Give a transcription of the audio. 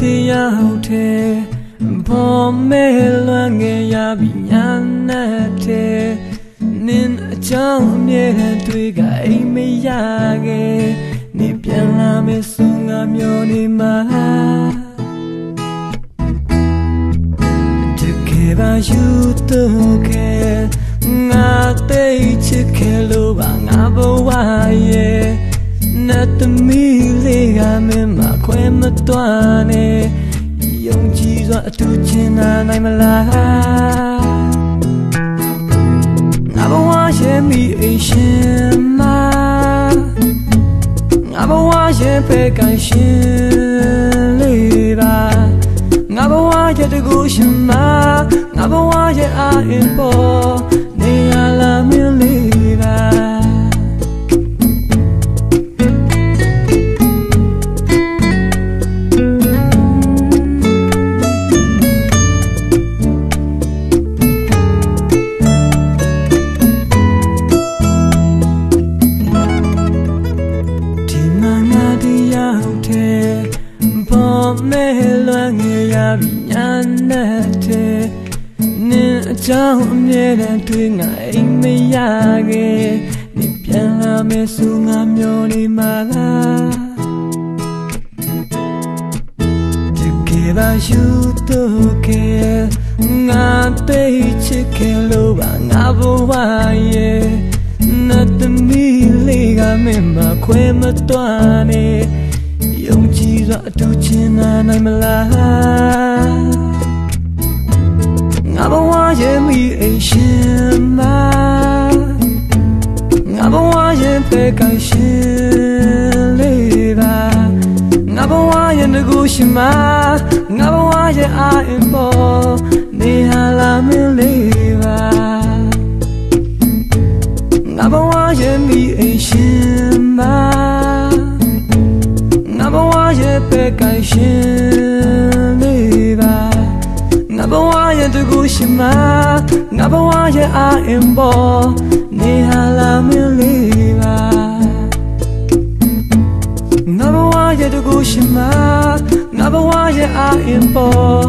တရားတဲ့ဘောမဲလွမ်းငယ်ရပြီညာနဲ့တဲ့နင်းအကြောင်းအမြဲတမ်းတွေ့ကအိမ်မရခဲ့နေပြန်လာမယ်ဆိုငါမျောနေမှာတကယ်ပါယူတော့ခဲ့ငါတိတ်ချစ်ခဲ့လို့ပါငါဘဝရဲ့နတ်သမီးလေးကမင်းမခွဲ မတွားနဲ့ယုံကြည်စွာအတူချင်နာနိုင်မလားငါဘဝရဲ့မိအိမ်ရှင်မငါဘဝရဲ့ဖဲကန်ရှင်လေးပါငါဘဝရဲ့တကူရှင်မငါဘဝရဲ့အာရင်ပေါ် လွမ်းငယ်ရပြီညာနဲ့တဲ့နင်းအကြောင်းအမြဲတမ်းတွေ့ငါအိမ်မရခဲ့နေပြန်လာမယ်ဆိုငါမျောနေမှာလားတကယ်ပါယူတော့ခဲ့ငါတိတ်ချစ်ခဲ့လို့ပါငါဘဝရဲ့နတ်သမီးလေးကမင်းမခွဲမတွားနဲ့ယုံကြည်စွာ အတူချင်နာနိုင်မလားငါဘဝရဲ့မိအိမ်ရှင်မငါဘဝရဲ့ဖဲကရှင်လေးပါငါဘဝရဲ့ငကိုရှင်မငါဘဝရဲ့အာအင်ပေါ် ကိုင်ရှင်နေပါငါဘဝရဲ့တကူရှိမငါဘဝရဲ့အာအင်ပေါ်နေဟာလာမလေးပါငါဘဝရဲ့တကူရှိမငါဘဝရဲ့အာအင်ပေါ်